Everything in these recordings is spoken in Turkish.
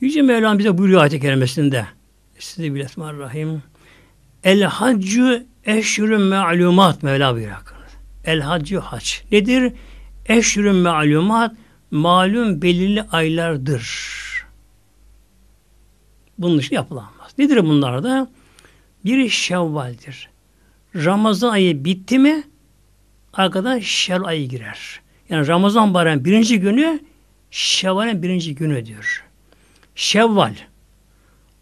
Yüce Mevlam bize buyuruyor ayet-i kerimesinde. Size Bismillahirrahmanirrahim. El haccü eşhürün me'lumat Mevla buyuruyor. El haccü hac. Nedir? Eşhürün me'lumat malum belirli aylardır. Bunun dışı yapılamaz. Nedir bunlar da? Biri Şevval'dir. Ramazan ayı bitti mi arkadan Şevval ayı girer. Yani Ramazan bayramı birinci günü Şevval'in birinci günü diyor. Şevval.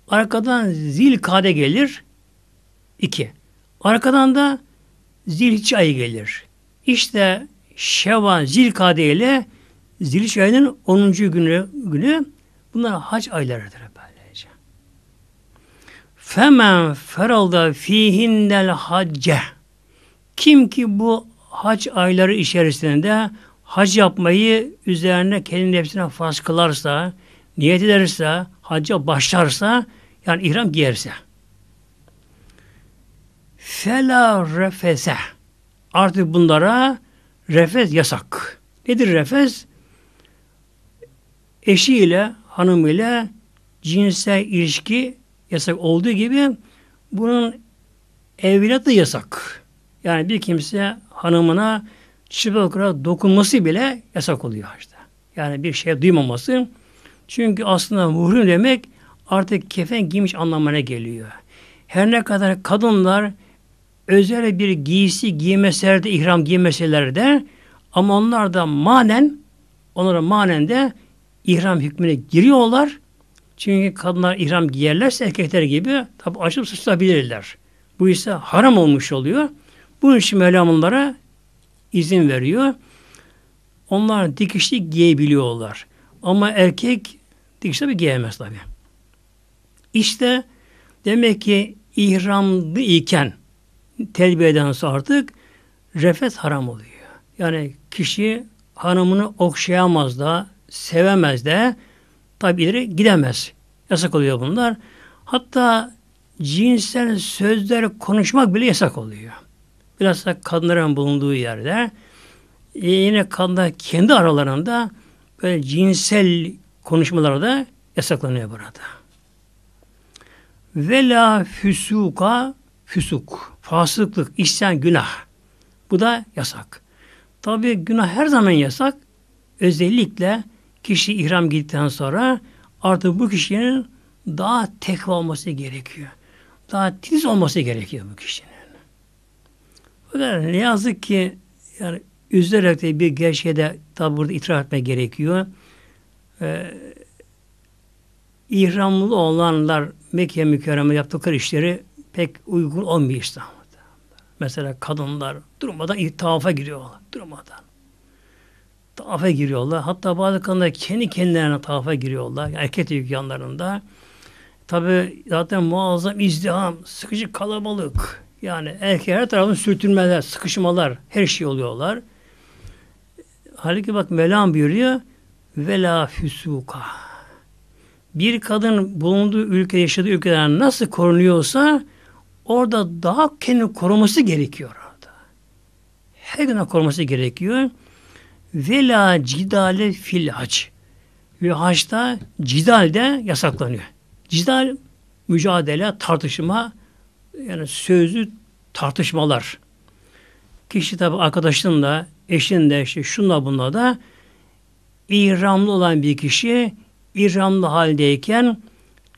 Arkadan Zilkade gelir. iki. Arkadan da Zilhicce ayı gelir. İşte Şevval, Zilkade ile Zilhicce ayının 10. günü, günü bunlar hac aylarıdır böylece. Femen feralda fihinnel hacce kim ki bu hac ayları içerisinde hac yapmayı üzerine kendi nefsine farz kılarsa, niyet ederse, hacca başlarsa, yani ihram giyerse. Fela refese. Artık bunlara refes yasak. Nedir refes? Eşiyle, hanımıyla cinsel ilişki yasak olduğu gibi bunun evlat da yasak. Yani bir kimse hanımına çıplak dokunması bile yasak oluyor işte. Yani bir şey duymaması. Çünkü aslında muhrim demek artık kefen giymiş anlamına geliyor. Her ne kadar kadınlar özel bir giysi giymeseler de ihram giymeseler de ama onlar da manen onlara manen de ihram hükmüne giriyorlar. Çünkü kadınlar ihram giyerlerse erkekler gibi tabi açıp sıçrabilirler. Bu ise haram olmuş oluyor. Bunun için Mevlam onlara izin veriyor. Onlar dikişli giyebiliyorlar. Ama erkek dikişli bir giyemez tabi. İşte demek ki ihramlı iken terbiyeden sonra artık refet haram oluyor. Yani kişi hanımını okşayamaz da, sevemez de, tabi ileri gidemez. Yasak oluyor bunlar. Hatta cinsel sözler konuşmak bile yasak oluyor. Biraz da kadınların bulunduğu yerde e, yine kadınlar kendi aralarında böyle cinsel konuşmalar da yasaklanıyor burada. Vela füsuka füsuk. Fasıklık, isyan, günah. Bu da yasak. Tabi günah her zaman yasak. Özellikle kişi ihram gittikten sonra artık bu kişinin daha tekva olması gerekiyor. Daha titiz olması gerekiyor bu kişinin. Fakat ne yazık ki yani üzülerek de bir gerçeğe de tabi burada itiraf etmek gerekiyor. Ee, ihramlı olanlar Mekke mükerreme yaptıkları işleri pek uygun olmuyor İslam'da. Mesela kadınlar durmadan tavafa giriyorlar. Durmadan. Tavafa giriyorlar. Hatta bazı kadınlar kendi kendilerine tavafa giriyorlar. Yani erkek yük yanlarında. Tabi zaten muazzam izdiham, sıkıcı kalabalık. Yani erkek her tarafın sürtünmeler, sıkışmalar, her şey oluyorlar. Halbuki bak Mevlam buyuruyor vela füsuka. Bir kadın bulunduğu ülke, yaşadığı ülkeden nasıl korunuyorsa orada daha kendini koruması gerekiyor orada. Her gün koruması gerekiyor. Vela cidale fil hac. Ve haçta cidal de yasaklanıyor. Cidal mücadele, tartışma, yani sözlü tartışmalar. Kişi tabi arkadaşınla, eşinle, işte şunla bunla da ihramlı olan bir kişi ihramlı haldeyken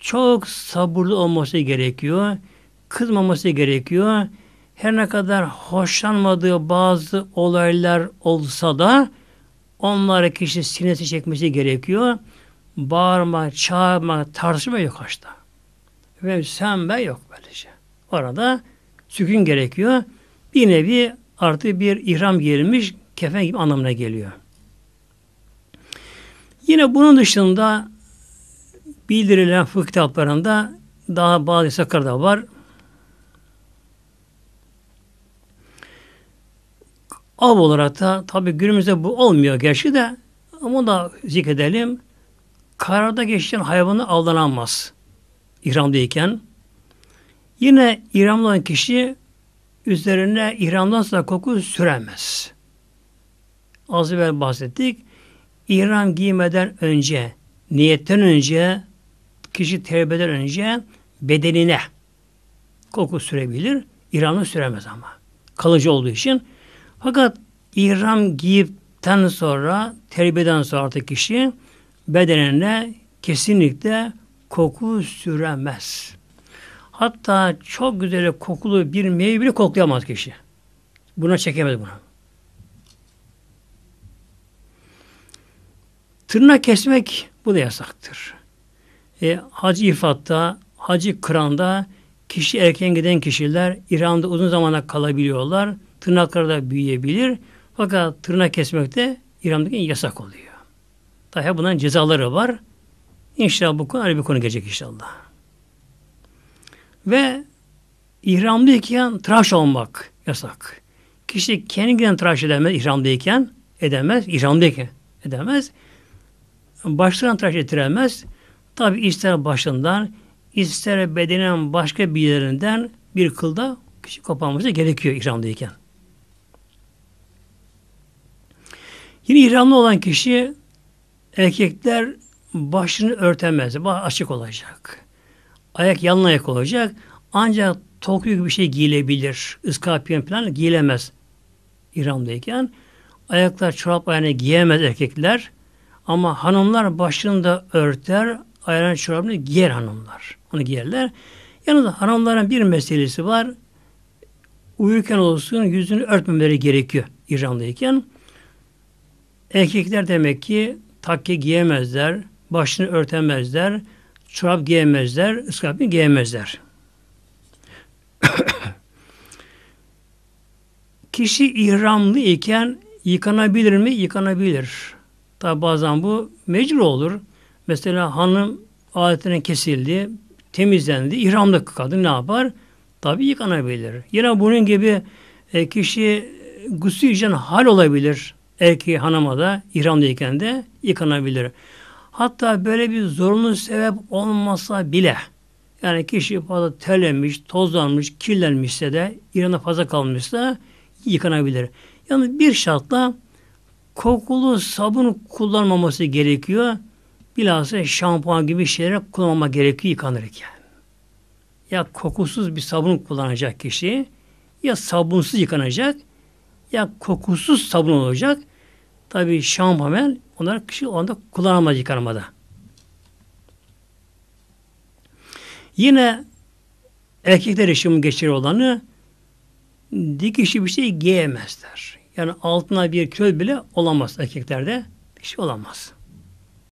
çok sabırlı olması gerekiyor. Kızmaması gerekiyor. Her ne kadar hoşlanmadığı bazı olaylar olsa da onlara kişi sinesi çekmesi gerekiyor. Bağırma, çağırma, tartışma yok haşta. Ve sen ben yok böylece. Orada sükun gerekiyor. Bir nevi artı bir ihram giyilmiş kefen gibi anlamına geliyor. Yine bunun dışında bildirilen fıkıh kitaplarında daha bazı yasaklar da var. Av olarak da tabi günümüzde bu olmuyor gerçi de ama da zikredelim. Kararda geçen hayvanı avlanamaz. İhramdayken. Yine ihramlı olan kişi üzerine ihramdan sonra koku süremez. Az evvel bahsettik. İhram giymeden önce, niyetten önce kişi tevbeden önce bedenine koku sürebilir. İhramı süremez ama. Kalıcı olduğu için. Fakat ihram giyipten sonra, terbiyeden sonra artık kişi bedenine kesinlikle koku süremez. Hatta çok güzel kokulu bir meyve bile koklayamaz kişi. Buna çekemez bunu. Tırnak kesmek bu da yasaktır. E, hacı ifatta, hacı kıranda kişi erken giden kişiler İran'da uzun zamana kalabiliyorlar. Tırnakları da büyüyebilir. Fakat tırnak kesmek de İran'daki yasak oluyor. Daha bundan cezaları var. İnşallah bu konu ayrı bir konu gelecek inşallah. Ve ihramlıyken tıraş olmak yasak. Kişi kendinden tıraş edemez ihramdayken edemez. İhramdayken edemez. Başlarından tıraş ettiremez. Tabi ister başından ister bedenin başka bir yerinden bir kılda kişi koparması gerekiyor ihramdayken. Yine ihramlı olan kişi erkekler başını örtemez. Baş açık olacak. Ayak yalın ayak olacak. Ancak tokyo gibi bir şey giyilebilir. Iskapiyon falan giyilemez ihramdayken. Ayaklar çorap ayağına giyemez erkekler. Ama hanımlar başını da örter, ayağına çorabını giyer hanımlar. Onu giyerler. Yalnız hanımların bir meselesi var. Uyurken olsun yüzünü örtmemeleri gerekiyor ihramdayken. Erkekler demek ki takke giyemezler, başını örtemezler, çorap giyemezler, ıskapı giyemezler. Kişi ihramlı iken yıkanabilir mi? Yıkanabilir. Tabi bazen bu mecbur olur. Mesela hanım adetine kesildi, temizlendi. İhramlı kadın ne yapar? Tabi yıkanabilir. Yine bunun gibi e, kişi gusül hal olabilir. Erkeği hanıma da ihramdayken de yıkanabilir. Hatta böyle bir zorunlu sebep olmasa bile yani kişi fazla terlemiş, tozlanmış, kirlenmişse de İran'da fazla kalmışsa yıkanabilir. Yani bir şartla kokulu sabun kullanmaması gerekiyor. Bilhassa şampuan gibi şeyler kullanmak gerekiyor yıkanırken. Ya kokusuz bir sabun kullanacak kişi ya sabunsuz yıkanacak ya kokusuz sabun olacak. Tabi şampuan onlar kişi onda kullanamaz yıkanmada. Yine erkekler için geçerli olanı dikişi bir şey giyemezler. Yani altına bir köl bile olamaz erkeklerde. Dikişi olamaz.